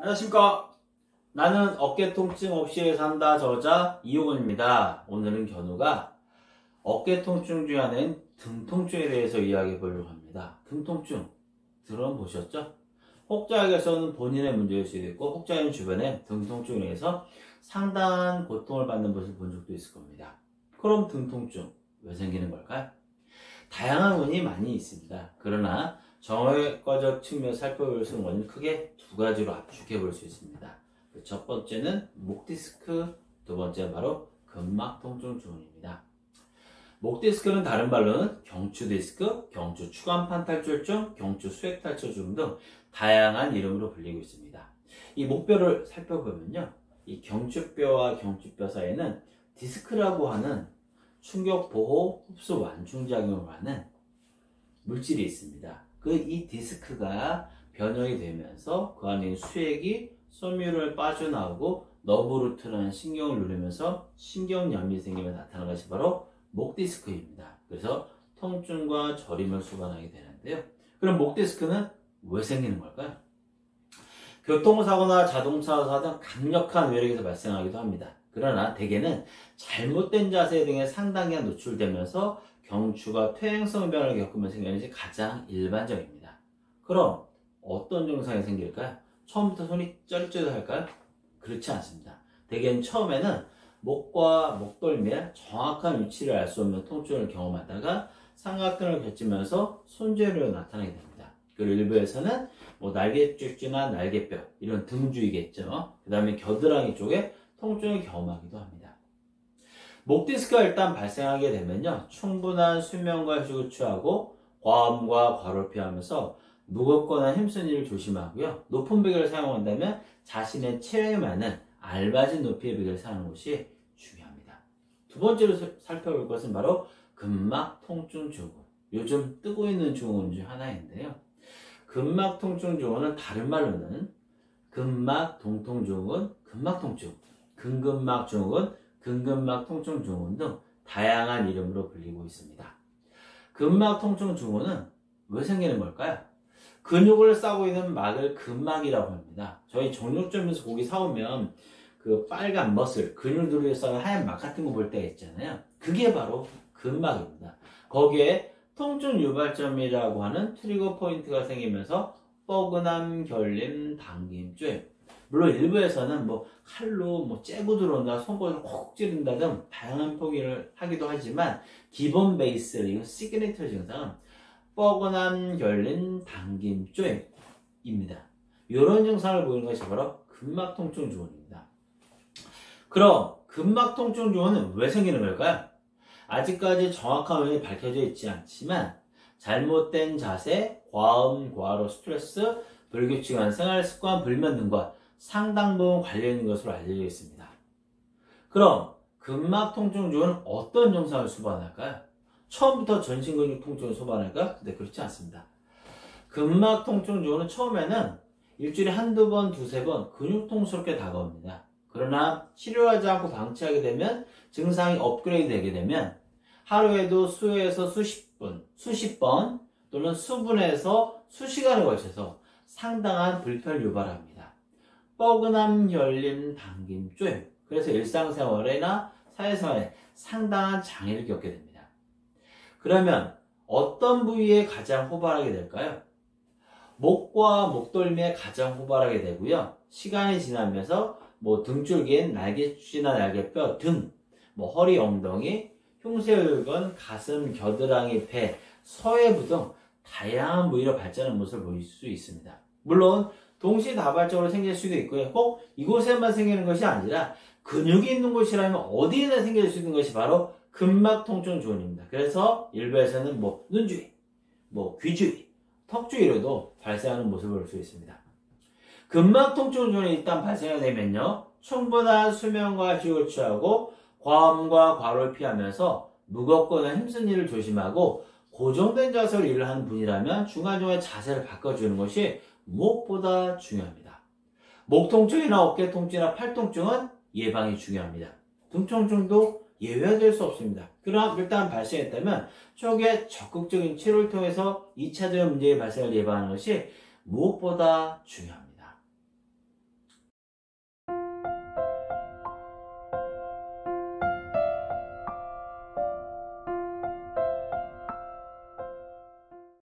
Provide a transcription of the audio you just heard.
안녕하십니까. 나는 어깨 통증 없이 산다 저자 이호근입니다. 오늘은 견우가 어깨 통증 중에 하나인 등 통증에 대해서 이야기해 보려고 합니다. 등 통증 들어보셨죠? 혹자에게서는 본인의 문제일 수도 있고 혹자인 주변에 등 통증에 의해서 상당한 고통을 받는 것을 본 적도 있을 겁니다. 그럼 등 통증 왜 생기는 걸까요? 다양한 원인이 많이 있습니다. 그러나 정외과적 측면 살펴볼 수 있는 원인 크게 두 가지로 압축해 볼 수 있습니다. 그 첫 번째는 목 디스크, 두 번째는 바로 근막 통증 증후군입니다. 목 디스크는 다른 말로는 경추 디스크, 경추 추간판 탈출증, 경추 수핵 탈출증 등 다양한 이름으로 불리고 있습니다. 이 목뼈를 살펴보면요. 이 경추뼈와 경추뼈 사이에는 디스크라고 하는 충격 보호 흡수 완충작용을 하는 물질이 있습니다. 그 이 디스크가 변형이 되면서 그 안에 수핵이 섬유륜을 빠져나오고 nerve root라는 신경을 누르면서 신경염이 생기면 나타나는 것이 바로 목 디스크입니다. 그래서 통증과 저림을 수반하게 되는데요. 그럼 목 디스크는 왜 생기는 걸까요? 교통사고나 자동차 등 강력한 외력에서 발생하기도 합니다. 그러나 대개는 잘못된 자세 등에 상당히 노출되면서 경추가 퇴행성 변화를 겪으면 생기는 것이 가장 일반적입니다. 그럼 어떤 증상이 생길까요? 처음부터 손이 쩌릿쩌릿할까요? 그렇지 않습니다. 대개는 처음에는 목과 목덜미의 정확한 위치를 알 수 없는 통증을 경험하다가 삼각근을 겹치면서 손재로 나타나게 됩니다. 그리고 일부에서는 뭐 날개쭉지나 날개뼈 이런 등주이겠죠. 그 다음에 겨드랑이 쪽에 통증을 경험하기도 합니다. 목 디스크가 일단 발생하게 되면요. 충분한 수면과 휴식을 취하고 과음과 과로를 피하면서 무겁거나 힘쓴 일을 조심하고요. 높은 베개를 사용한다면 자신의 체형에 맞는 알맞은 높이의 베개를 사용하는 것이 중요합니다. 두 번째로 살펴볼 것은 바로 근막 통증 증후군. 요즘 뜨고 있는 증후군 중 하나인데요. 근막 통증 증후군은 다른 말로는 근막 동통 증후군, 근막 통증, 근근막 증후군, 근근막 통증 증후군 등 다양한 이름으로 불리고 있습니다. 근막 통증 증후군은 왜 생기는 걸까요? 근육을 싸고 있는 막을 근막이라고 합니다. 저희 정육점에서 고기 사오면 그 빨간 muscle, 근육들을 싼 하얀 막 같은 거 볼 때가 있잖아요. 그게 바로 근막입니다. 거기에 통증 유발점이라고 하는 trigger point가 생기면서 뻐근함, 결림, 당김, 쬐. 물론 일부에서는 뭐 칼로 뭐 째고 들어온다, 손가락을 콕 찌른다 등 다양한 표현을 하기도 하지만 기본 베이스, 이거 시그니처 증상은 뻐근함, 결림, 당김, 죔입니다. 이런 증상을 보이는 것이 바로 근막통증 주원입니다. 그럼 근막통증 주원은 왜 생기는 걸까요? 아직까지 정확한 원인이 밝혀져 있지 않지만 잘못된 자세, 과음, 과로, 스트레스, 불규칙한 생활 습관, 불면 등과 상당 부분 관련 있는 것으로 알려져 있습니다. 그럼 근막 통증 주원은 어떤 증상을 수반할까요? 처음부터 전신근육 통증을 소반할까? 근데 그렇지 않습니다. 근막 통증 증후는 처음에는 일주일에 한두 번, 두세 번 근육통스럽게 다가옵니다. 그러나 치료하지 않고 방치하게 되면 증상이 업그레이드 되게 되면 하루에도 수에서 수십 분, 수십 번 또는 수분에서 수시간에 걸쳐서 상당한 불편을 유발합니다. 뻐근함, 열림, 당김, 쬐 그래서 일상생활이나 사회생활에 상당한 장애를 겪게 됩니다. 그러면 어떤 부위에 가장 호발하게 될까요? 목과 목덜미에 가장 호발하게 되고요. 시간이 지나면서 뭐 등줄기엔 날개추나 날개뼈 등, 뭐 허리, 엉덩이, 흉쇄혈관, 가슴, 겨드랑이, 배, 서해부 등 다양한 부위로 발전하는 모습을 보일 수 있습니다. 물론 동시다발적으로 생길 수도 있고요. 꼭 이곳에만 생기는 것이 아니라 근육이 있는 곳이라면 어디에나 생길 수 있는 것이 바로 근막 통증 주원입니다. 그래서 일부에서는 뭐 눈주위, 뭐 귀주위, 턱주위로도 발생하는 모습을 볼 수 있습니다. 근막 통증 주원이 일단 발생이 되면요. 충분한 수면과 휴식을 취하고 과음과 과로를 피하면서 무겁거나 힘쓴 일을 조심하고 고정된 자세로 일을 하는 분이라면 중간중간에 자세를 바꿔주는 것이 무엇보다 중요합니다. 목 통증이나 어깨 통증이나 팔 통증은 예방이 중요합니다. 등 통증도 예외될 수 없습니다. 그럼 일단 발생했다면 초기에 적극적인 치료를 통해서 2차적인 문제의 발생을 예방하는 것이 무엇보다 중요합니다.